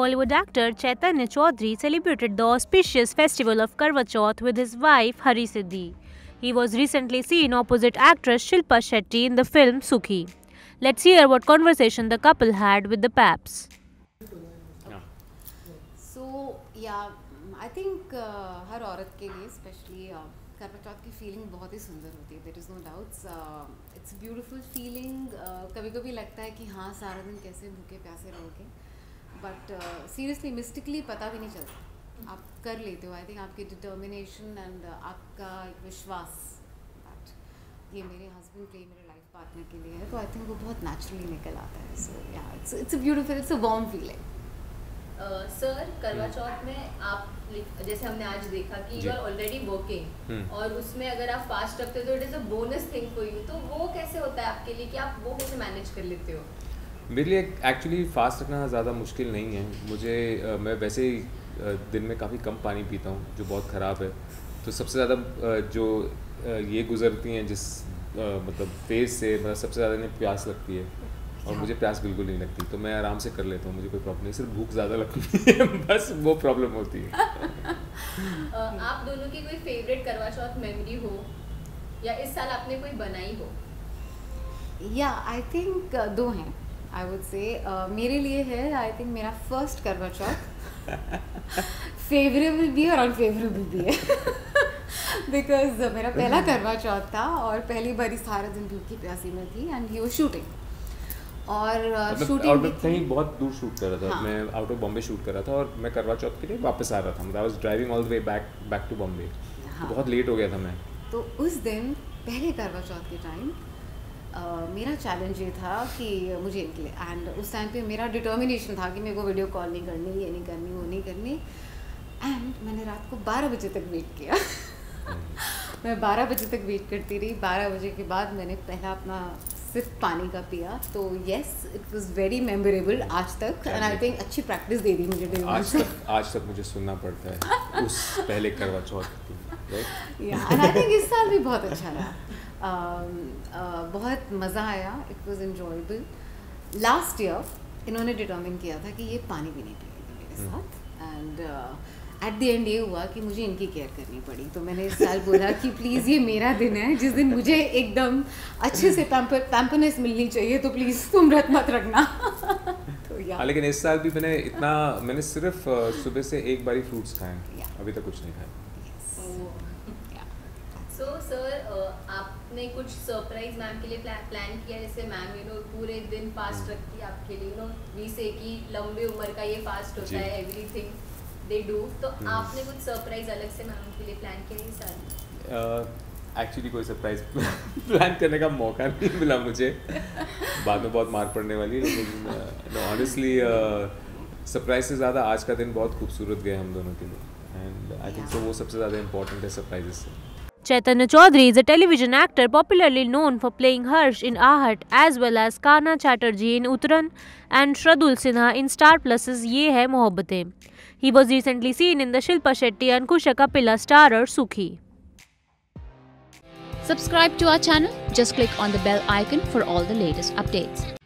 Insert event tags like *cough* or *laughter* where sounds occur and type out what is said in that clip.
Bollywood actor Chaitanya Chaudhary celebrated the auspicious festival of Karwa Chauth with his wife Hari Siddhi. He was recently seen opposite actress Shilpa Shetty in the film Sukhi. Let's hear what conversation the couple had with the Paps. So yeah, I think uh, हर औरत के लिए specially करवा चौथ की feeling बहुत ही सुंदर होती है there is no doubts it's beautiful feeling कभी कभी लगता है कि हाँ सारा दिन कैसे भूखे प्यासे रहोगे बट सीरियसली मिस्टिकली पता भी नहीं चलता। आप कर लेते हो आई थिंक आपकी डिटर्मिनेशन एंड आपका एक विश्वास बट ये मेरे हस्बैंड के लिए मेरे लाइफ पार्टनर के लिए है तो आई थिंक वो बहुत नेचुरली निकल आता है। सो या it's it's a beautiful it's a warm feeling sir Karva Chauth में आप जैसे हमने आज देखा कि यू आर ऑलरेडी वर्किंग। और उसमें अगर आप फास्ट रखते हो तो it is a bonus thing for you तो वो कैसे होता है आपके लिए कि आप वो कैसे मैनेज कर लेते हो? मेरे लिए एक्चुअली फास्ट रखना ज़्यादा मुश्किल नहीं है। मुझे अ, मैं वैसे ही दिन में काफ़ी कम पानी पीता हूँ जो बहुत ख़राब है। तो सबसे ज़्यादा जो ये गुजरती हैं जिस अ, मतलब फ़ेज़ से मतलब सबसे ज़्यादा इन्हें प्यास लगती है और मुझे प्यास बिल्कुल नहीं लगती तो मैं आराम से कर लेता हूँ मुझे कोई प्रॉब्लम नहीं सिर्फ़ भूख ज़्यादा लगती है *laughs* बस वो प्रॉब्लम होती है। *laughs* आप दोनों की कोई फेवरेट करवा चौथ मेमोरी हो या इस साल आपने कोई बनाई हो? या आई थिंक दो हैं। आई वुड से मेरे लिए है आई थिंक मेरा फ़र्स्ट करवा चौथ। फेवरेबल भी और अनफेवरेबल भी है। बिकॉज़ *laughs* मेरा पहला करवा चौथ था और पहली बार सारा दिन भूखी प्यासी में थी एंड ही वाज शूटिंग और मतलब शूटिंग आउट ऑफ़ कहीं बहुत दूर शूट कर रहा था। हाँ। मैं आउट ऑफ़ बॉम्बे शूट कर रहा था और मैं करवा चौथ के लिए वापस आ रहा था। मतलब I was driving all the way back back to Bombay. बहुत लेट हो गया था मैं। तो उस दिन पहले करवा चौथ के टाइम मेरा चैलेंज ये था कि मुझे निकले एंड उस टाइम पे मेरा डिटर्मिनेशन था कि मेरे को वीडियो कॉल नहीं करनी ये नहीं करनी वो नहीं करनी। एंड मैंने रात को 12 बजे तक वेट किया। *laughs* मैं 12 बजे तक वेट करती रही। 12 बजे के बाद मैंने पहला अपना सिर्फ़ पानी का पिया। तो yes it was very memorable आज तक। एंड आई थिंक अच्छी प्रैक्टिस दे दी मुझे आज तक आज तक मुझे सुनना पड़ता है। उस पहले करवा चौथ? या आई थिंक इस साल भी बहुत अच्छा रहा। बहुत मज़ा आया. It was enjoyable last year इन्होंने डिटर्मिन किया था कि ये पानी भी नहीं पिएँगे मेरे हम्म। साथ. एंड एट द एंड ये हुआ कि मुझे इनकी केयर करनी पड़ी. तो मैंने इस साल बोला कि प्लीज़ ये मेरा दिन है. जिस दिन मुझे एकदम अच्छे से पैम्पर पैम्परनेस मिलनी चाहिए तो प्लीज़ तुम व्रत मत रखना. *laughs* तो या. हाँ लेकिन इस साल भी मैंने इतना मैंने सिर्फ़ सुबह से एक बारी फ्रूट्स खाए अभी तक कुछ नहीं खाया सो सर आपने कुछ सरप्राइज़ मैम के लिए प्लान किया जैसे मैम यू नो पूरे दिन फास्ट रखती है आपके लिए यू नो वी से कि लंबी उम्र का ये फास्ट होता है एवरीथिंग दे डू तो हम्म। आपने कुछ सरप्राइज़ अलग से मैम के लिए प्लान किया इस साल एक्चुअली कोई सरप्राइज़ प्लान *laughs* करने का मौका नहीं मिला मुझे। *laughs* बाद में बहुत मार पड़ने वाली है लेकिन ऑनेस्टली सरप्राइज़ से ज़्यादा आज का दिन बहुत खूबसूरत गया हम दोनों के लिए। एंड आई थिंक so वो सबसे ज़्यादा इम्पोर्टेंट है सरप्राइजेस से। Chaitanya Chaudhary is a television actor popularly known for playing Harsh in Ahat as well as Kana Chatterjee in Uttaran and Shradul Sinha in Star Plus's Ye Hai Mohabbatein. He was recently seen in the Shilpa Shetty and Kusha Kapila starrer Sukhi. Subscribe to our channel. Just click on the bell icon for all the latest updates.